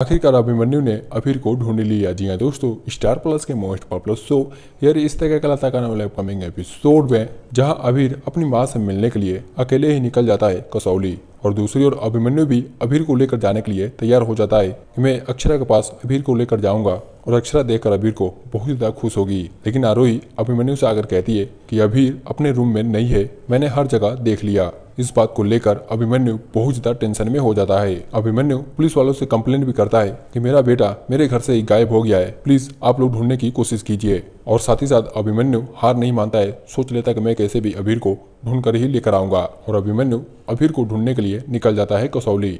आखिरकार अभिमन्यु ने अभीर को ढूंढ लिया। जी हाँ दोस्तों स्टार प्लस के मोस्ट पॉपुलर शो यार इस तरह का कलाता करने वाले अपकमिंग एपिसोड में, जहाँ अभीर अपनी माँ से मिलने के लिए अकेले ही निकल जाता है कसौली, और दूसरी ओर अभिमन्यु भी अभीर को लेकर जाने के लिए तैयार हो जाता है। कि मैं अक्षरा के पास अभीर को लेकर जाऊँगा, और अक्षरा देखकर अभीर को बहुत ज़्यादा खुश होगी। लेकिन आरोही अभिमन्यु से आकर कहती है कि अभीर अपने रूम में नहीं है, मैंने हर जगह देख लिया। इस बात को लेकर अभिमन्यु बहुत ज़्यादा टेंशन में हो जाता है। अभिमन्यु पुलिस वालों से कंप्लेन भी करता है कि मेरा बेटा मेरे घर से गायब हो गया है। प्लीज़ आप लोग ढूँढने की कोशिश कीजिए। और साथ ही साथ अभिमन्यु हार नहीं मानता है। सोच लेता कि मैं कैसे भी अभीर को ढूंढ कर ही लेकर आऊँगा। और अभिमन्यु अभीर को ढूँढने के लिए निकल जाता है कसौली।